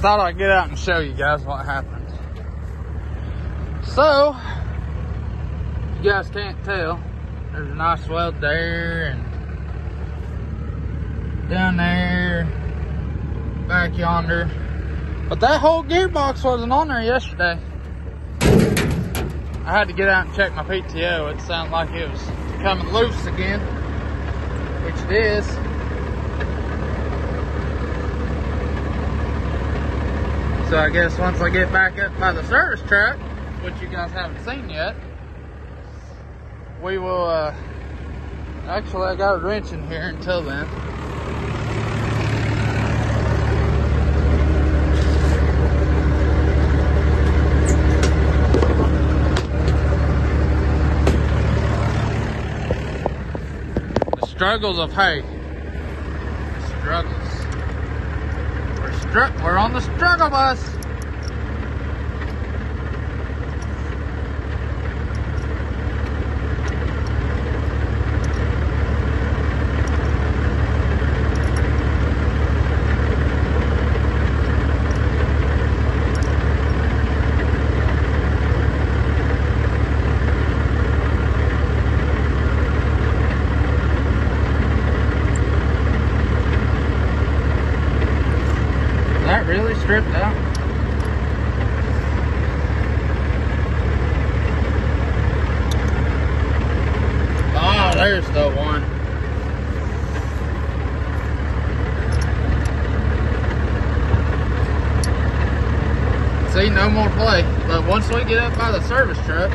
thought I'd get out and show you guys what happened. So, you guys can't tell. There's a nice weld there and down there, back yonder. But that whole gearbox wasn't on there yesterday. I had to get out and check my PTO. It sounded like it was coming loose again, which it is. So I guess once I get back up by the service truck, which you guys haven't seen yet, we will, uh, actually I got a wrench in here until then. The struggles of hay. Struggles. We're on the struggle bus. Is that really stripped out? Oh, there's the one. See, no more play. But once we get up by the service truck,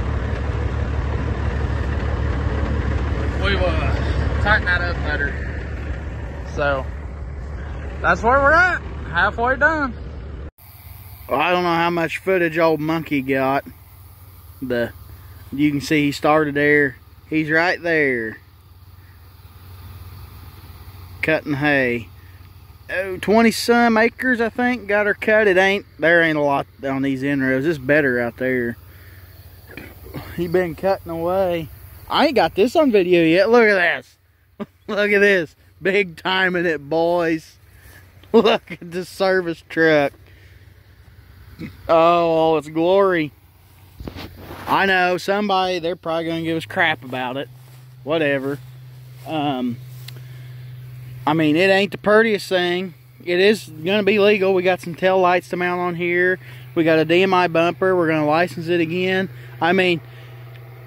we will uh, tighten that up better. So, that's where we're at. Halfway done. Well, I don't know how much footage old monkey got. The you can see he started there. He's right there. Cutting hay. Oh, 20 some acres, I think, got her cut. It ain't, there ain't a lot on these inrows. It's better out there. He been cutting away. I ain't got this on video yet. Look at this. Look at this. Big time in it, boys. Look at the service truck. Oh, it's glory. I know somebody, they're probably going to give us crap about it. Whatever. Um, I mean, it ain't the prettiest thing. It is going to be legal. We got some tail lights to mount on here. We got a DMI bumper. We're going to license it again. I mean,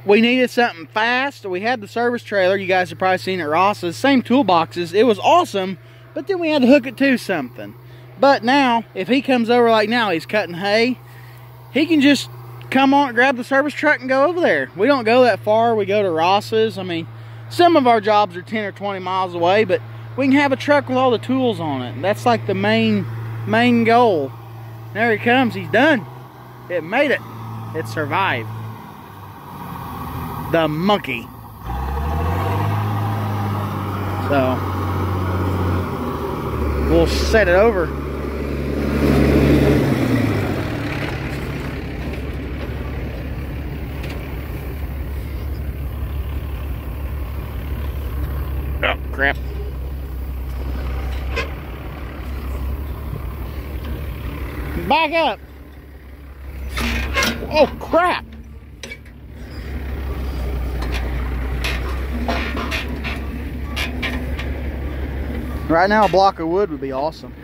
we needed something fast. We had the service trailer. You guys have probably seen it at Ross's. Same toolboxes. It was awesome. But then we had to hook it to something. But now, if he comes over like now, he's cutting hay. He can just come on, grab the service truck and go over there. We don't go that far. We go to Ross's. I mean, some of our jobs are 10 or 20 miles away, but we can have a truck with all the tools on it. That's like the main, main goal. There he comes. He's done. It made it. It survived. The monkey. So, we'll set it over. Back up. Oh, crap. Right now, a block of wood would be awesome.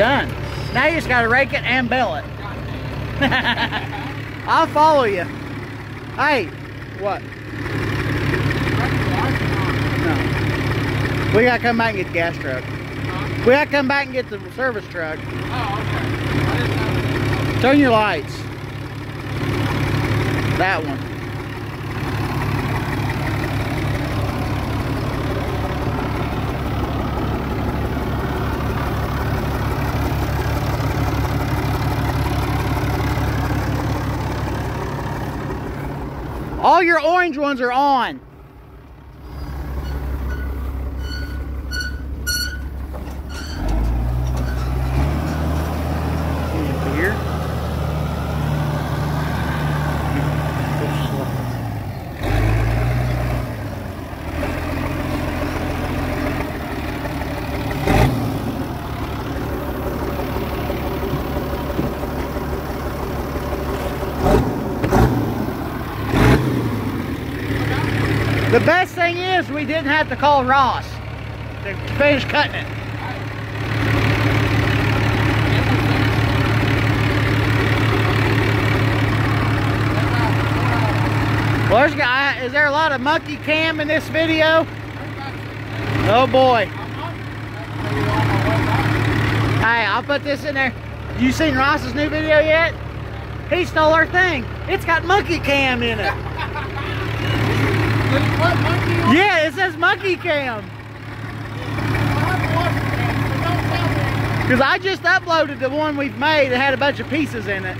Done. Now you just gotta rake it and bell it. I'll follow you. Hey, what? No. We gotta come back and get the gas truck. We gotta come back and get the service truck. Oh, okay. I didn't know. Turn your lights. That one. All your orange ones are on. Here. The best thing is we didn't have to call Ross to finish cutting it. Well, there's guy. Is there a lot of monkey cam in this video? Oh boy. Hey, I'll put this in there. You seen Ross's new video yet? He stole our thing. It's got monkey cam in it. Yeah, it says monkey cam. Because I just uploaded the one we've made that had a bunch of pieces in it.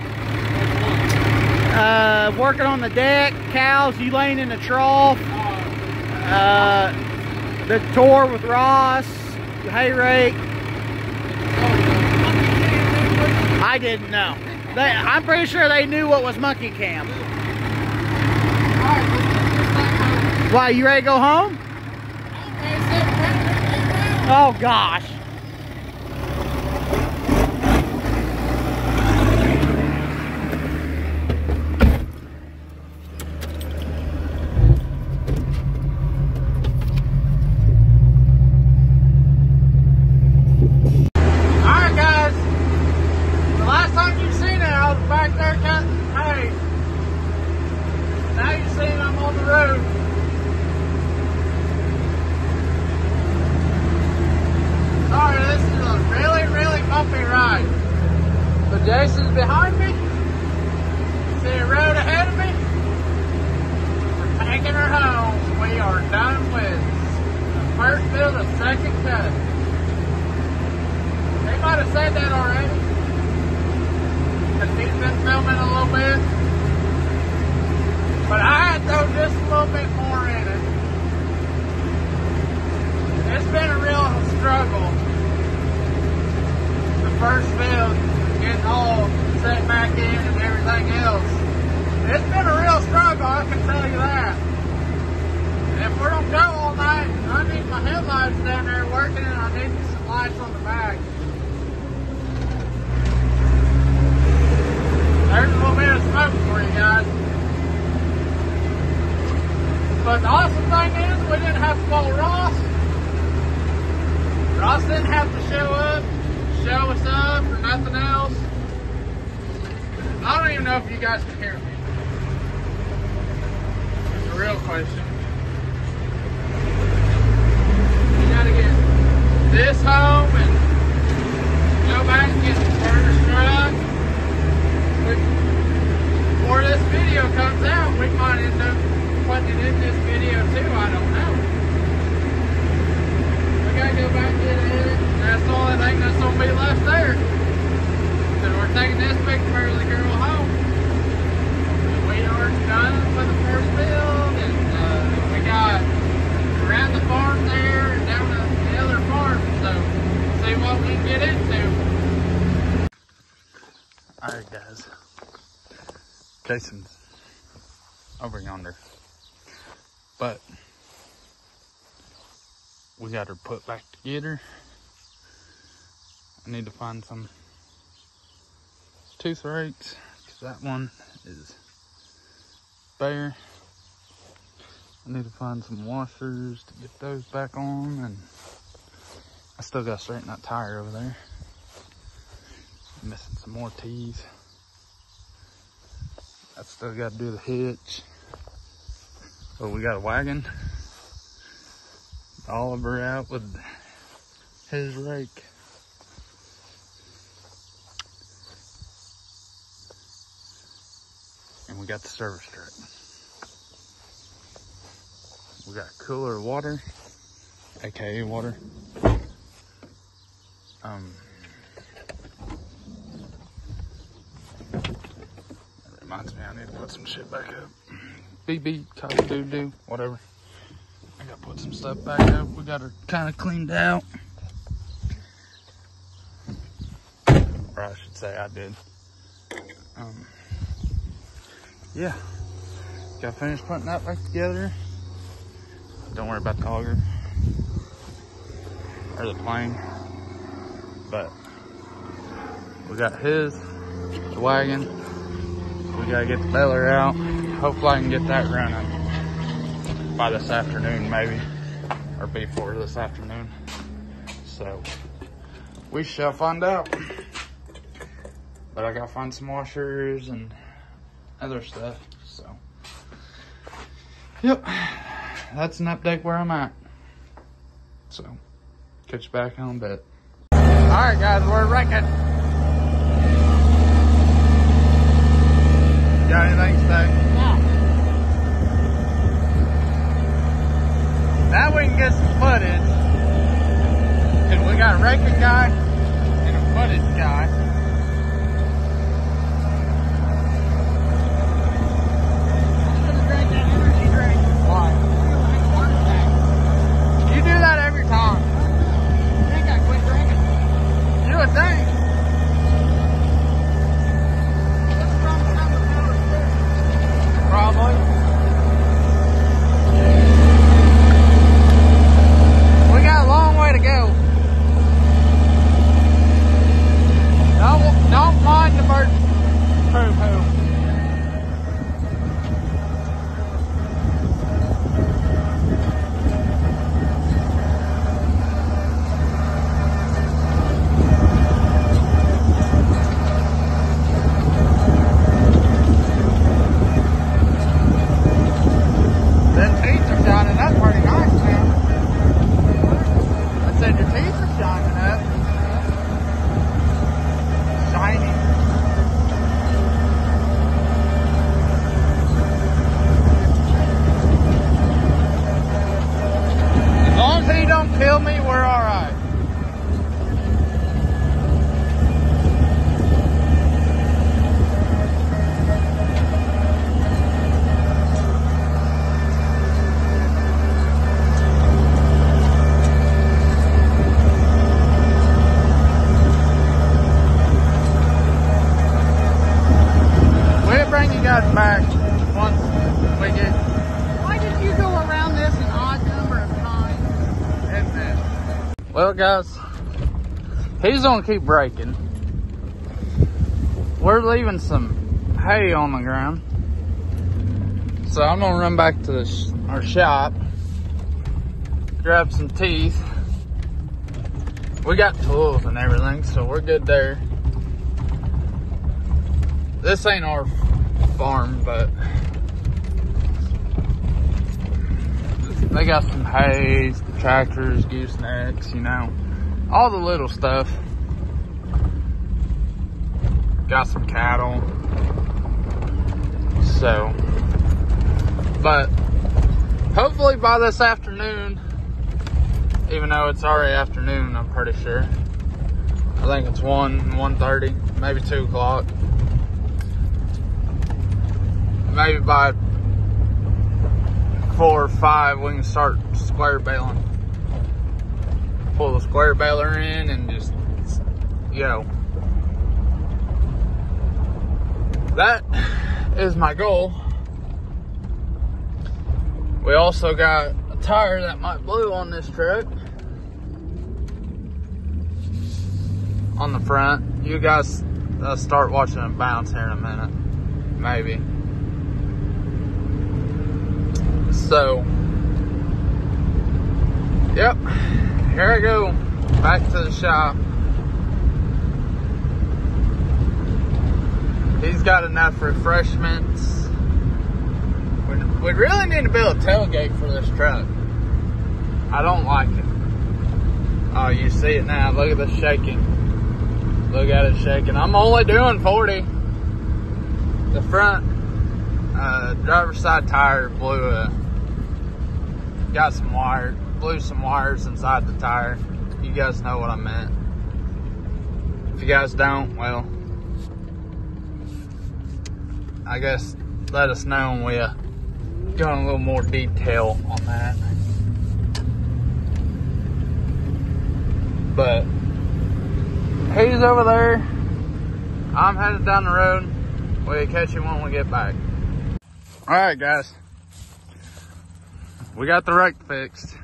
Uh, working on the deck, cows, you laying in the trough, uh, the tour with Ross, the hay rake. I didn't know. They, I'm pretty sure they knew what was monkey cam. Why, you ready to go home? Oh gosh. Alright guys, the last time you seen it, back there cutting hay. Now you see I'm on the road. Sorry, this is a really, really bumpy ride. But Jason's behind me. See a road ahead of me. We're taking her home. We are done with the first field, the second cut. They might have said that already. Because he's been filming a little bit. But I had to throw just a little bit more in it. It's been a real struggle. The first field, getting all set back in and everything else. It's been a real struggle, I can tell you that. And if we're gonna go all night, I need my headlights down there working and I need some lights on the back. There's a little bit of smoke for you guys. But the awesome thing is we didn't have to call Ross. Ross didn't have to show up, nothing else. I don't even know if you guys can hear me. It's a real question. You gotta get this home and go back and get the furnace truck. Before this video comes out, we might end up putting it in this video too. I don't know. We gotta go back and get it. That's the only thing that's gonna be left there said, we're taking this big Fairly girl home. And we are done with the first build, and uh, we got around the farm there and down to the other farm, so see what we can get into. All right, guys. Jason's over yonder, but we got her put back together. I need to find some tooth rakes because that one is bare. I need to find some washers to get those back on and I still got to straighten that tire over there. Missing some more teeth. I still got to do the hitch. But we got a wagon. Oliver out with his rake. And we got the service truck. We got cooler water, aka water. Um, that reminds me I need to put some shit back up. BB, of Doo Doo, whatever. I gotta put some stuff back up. We got her kind of cleaned out. Or I should say I did. Um, yeah. Got finished putting that back together. Don't worry about the auger. Or the plane. But we got his, the wagon. We gotta get the baler out. Hopefully I can get that running by this afternoon maybe. Or before this afternoon. So we shall find out. But I gotta find some washers and other stuff. So Yep. That's an update where I'm at. So catch you back on a bit. Alright guys, we're wrecking. Got anything to say? No. Now we can get some footage. And we got a wrecking guy and a footage guy. He's gonna keep breaking. We're leaving some hay on the ground. So I'm gonna run back to sh- our shop, grab some teeth. We got tools and everything, so we're good there. This ain't our farm, but they got some hay, tractors, goosenecks, you know, all the little stuff. Got some cattle. So, but hopefully by this afternoon, even though it's already afternoon, I'm pretty sure. I think it's 1, 1.30, maybe 2 o'clock. Maybe by four or five, we can start square baling. Pull the square baler in and just, you know, that is my goal. We also got a tire that might blow on this truck. On the front. You guys uh, start watching it bounce here in a minute. Maybe. So, yep. Here I go. Back to the shop. He's got enough refreshments. We, we really need to build a tailgate for this truck. I don't like it. Oh, you see it now. Look at the shaking. Look at it shaking. I'm only doing 40. The front uh, driver's side tire blew a, got some wire, blew some wires inside the tire. You guys know what I meant. If you guys don't, well, I guess let us know and we uh, go in a little more detail on that. But he's over there. I'm headed down the road. We'll catch him when we get back. Alright guys. We got the wreck fixed.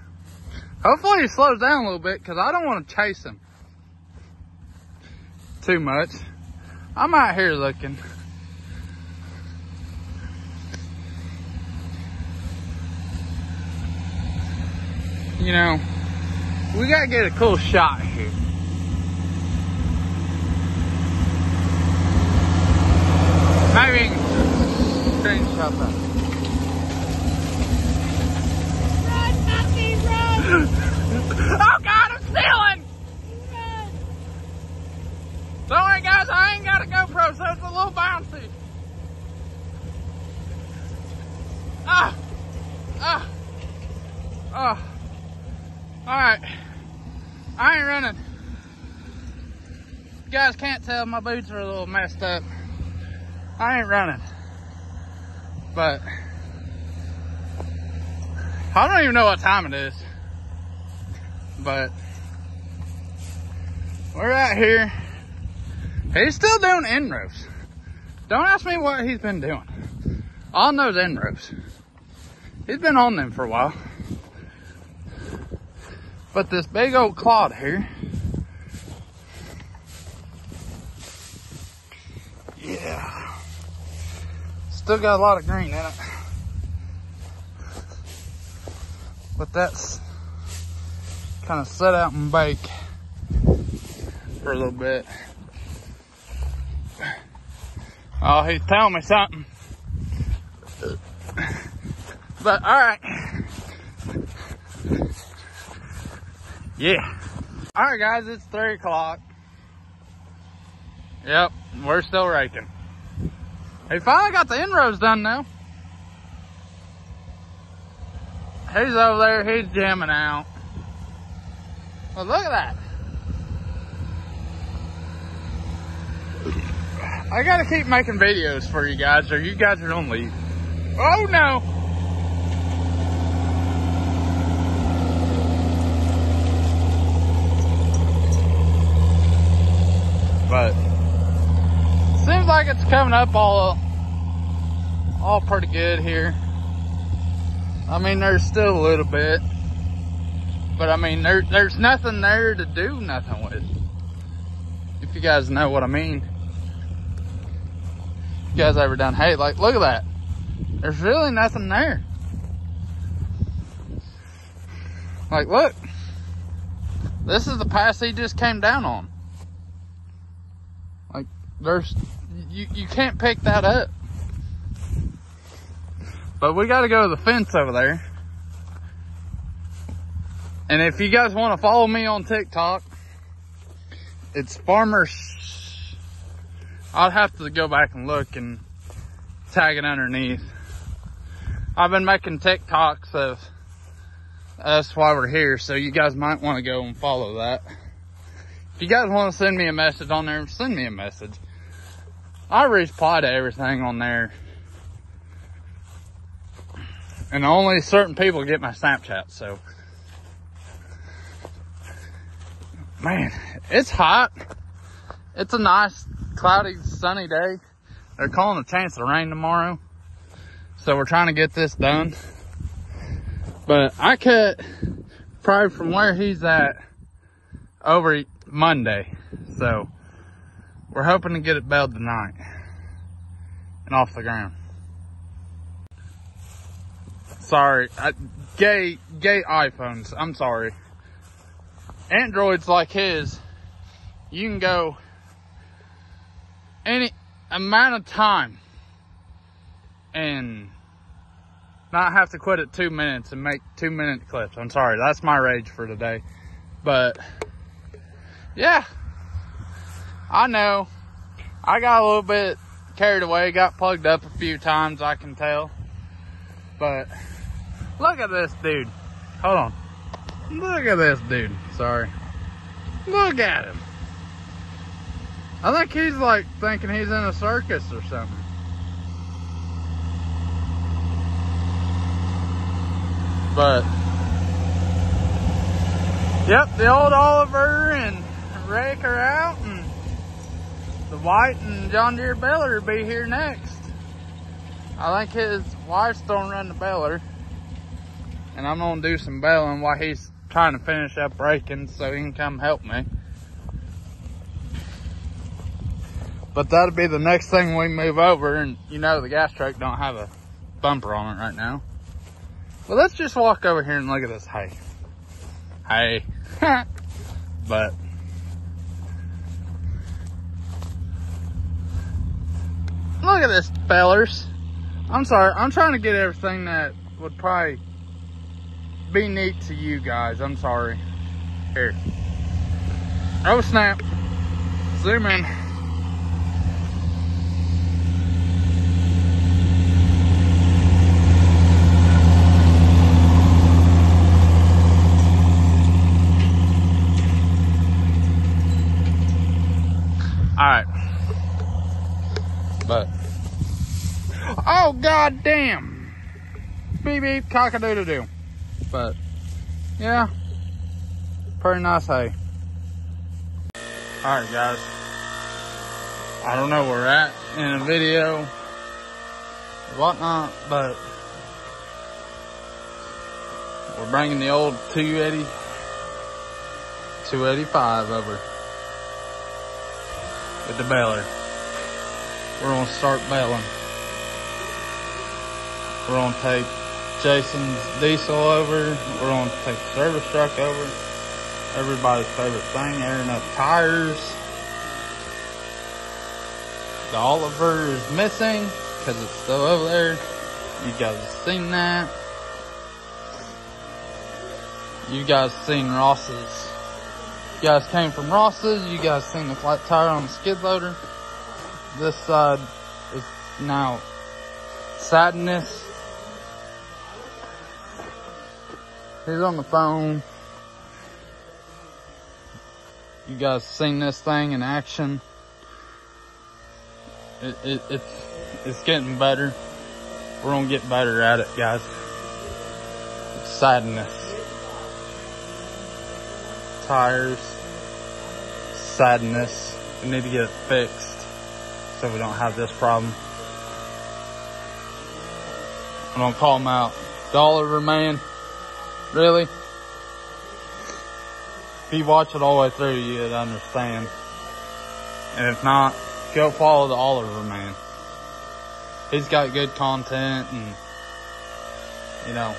Hopefully he slows down a little bit because I don't want to chase him too much. I'm out here looking. you know, we gotta get a cool shot here. Maybe screenshot that. Run, Matthew, run! oh God, I'm stealing! Run! Sorry guys, I ain't got a GoPro, so it's a little bouncy. Ah! Ah! Ah! Alright. I ain't running. You guys can't tell my boots are a little messed up. I ain't running. But I don't even know what time it is. But we're out here. He's still doing inrows. Don't ask me what he's been doing. On those inrows. He's been on them for a while. But this big old clod here. Yeah. Still got a lot of green in it. But that's kind of set out and bake for a little bit. Oh, he's telling me something. But alright. Yeah. Alright guys, it's three o'clock. Yep, we're still raking. He finally got the inrows done now. He's over there, he's jamming out. Well, look at that. I gotta keep making videos for you guys or you guys are gonna leave. Oh no! But seems like it's coming up all all pretty good here. I mean, there's still a little bit, but I mean, there there's nothing there to do nothing with. If you guys know what I mean. Guys ever done hay? Like, look at that. There's really nothing there. Like, look. This is the pass he just came down on. Like, there's, you, you can't pick that up. But we gotta go to the fence over there. And if you guys want to follow me on TikTok, it's Farmer I'll have to go back and look and tag it underneath. I've been making TikToks of us while we're here, so you guys might want to go and follow that. If you guys want to send me a message on there, send me a message. I reply to everything on there. And only certain people get my Snapchat, so. Man, it's hot. It's a nice cloudy, sunny day. they're calling a chance of rain tomorrow. So we're trying to get this done. But I cut probably from where he's at over Monday. So we're hoping to get it bailed tonight and off the ground. Sorry, I, gay, gay iPhones. I'm sorry. Androids like his, you can go any amount of time and not have to quit at two minutes and make two minute clips. I'm sorry, that's my rage for today. But yeah, I know. I got a little bit carried away, got plugged up a few times, I can tell. But look at this dude. Hold on. Look at this dude. Sorry. Look at him. I think he's like thinking he's in a circus or something. But, yep, the old Oliver and Rick are out, and the White and John Deere Beller will be here next. I think his wife's gonna run the Beller, and I'm gonna do some belling while he's trying to finish up raking so he can come help me. But that'll be the next thing we move over, and you know the gas truck don't have a bumper on it right now. But let's just walk over here and look at this hay. Hay. but look at this, fellers. I'm sorry. I'm trying to get everything that would probably be neat to you guys. I'm sorry. Here. Oh snap. Zoom in. Alright. But. Oh, god damn. Beep beep, cock a doodle doo. But, yeah. Pretty nice hay. Alright, guys. I don't know where we're at in the video whatnot, but we're bringing the old 280, 285 over with the baler. We're gonna start baling. We're gonna take Jason's diesel over. We're gonna take the service truck over. Everybody's favorite thing, airing up tires. The Oliver is missing because it's still over there. You guys have seen that. You guys seen Ross's you guys came from Ross's. You guys seen the flat tire on the skid loader. This side is now sadness. He's on the phone. You guys seen this thing in action. It, it, it's, it's getting better. We're gonna get better at it, guys. It's sadness tires, sadness. We need to get it fixed so we don't have this problem. I'm gonna call him out. Dollar man, really? If you watch it all the way through, you'd understand. And if not, go follow the Oliver man. He's got good content and, you know,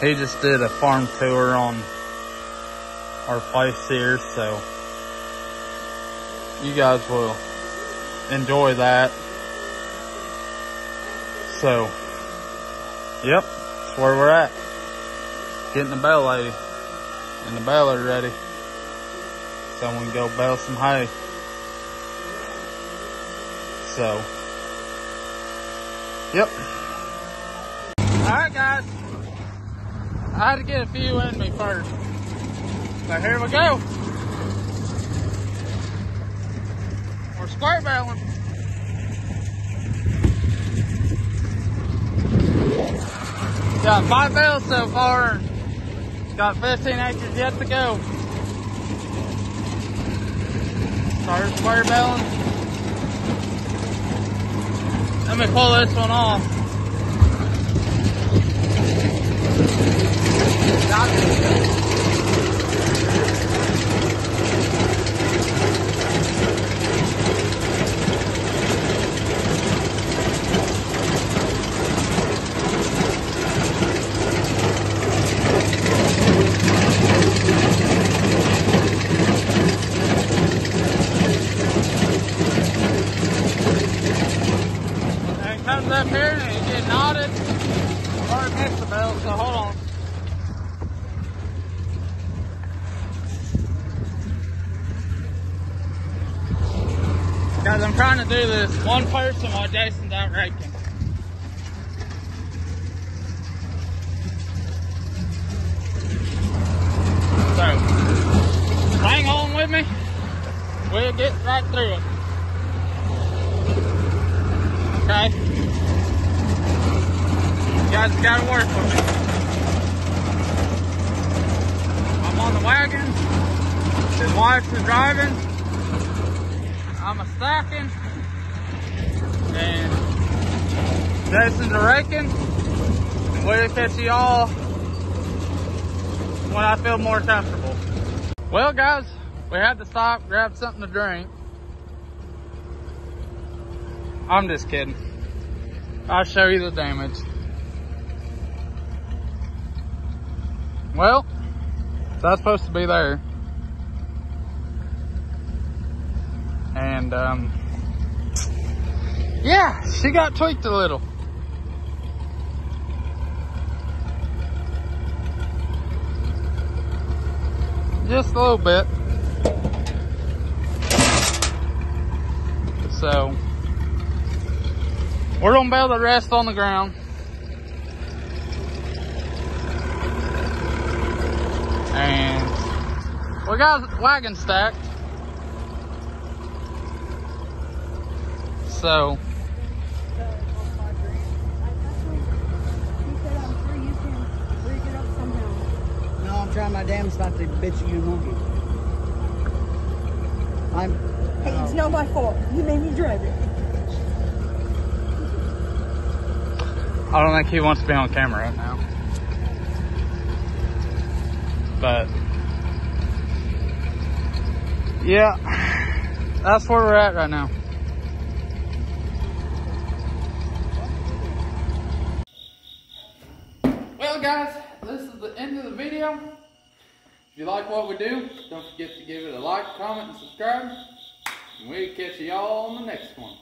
he just did a farm tour on our place here, so you guys will enjoy that. So, yep, where we're at. Getting the bale lady and the baler ready. So we can go bale some hay. So, yep. Alright guys. I had to get a few in me first. So here we go. We're squirt baling. Got five bales so far. Got 15 acres yet to go. Start square baling. Let me pull this one off. Got it. Out. So, hang on with me. We'll get right through it. Okay? You guys gotta work with me. I'm on the wagon. His wife's driving. I'm a stacking. And A raking. And we'll catch y'all when I feel more comfortable. Well, guys, we had to stop, grab something to drink. I'm just kidding. I'll show you the damage. Well, that's supposed to be there. And, um, yeah, she got tweaked a little. Just a little bit. So, we're gonna be able to rest on the ground. And we got wagon stacked. So, No, I'm trying my damnedest not to bitch you monkey. I'm. Hey, it's oh. not my fault. You made me drive it. I don't think he wants to be on camera right now. But, yeah, that's where we're at right now. Well, guys, this is the end of the video. If you like what we do, don't forget to give it a like, comment, and subscribe. And we'll catch y'all on the next one.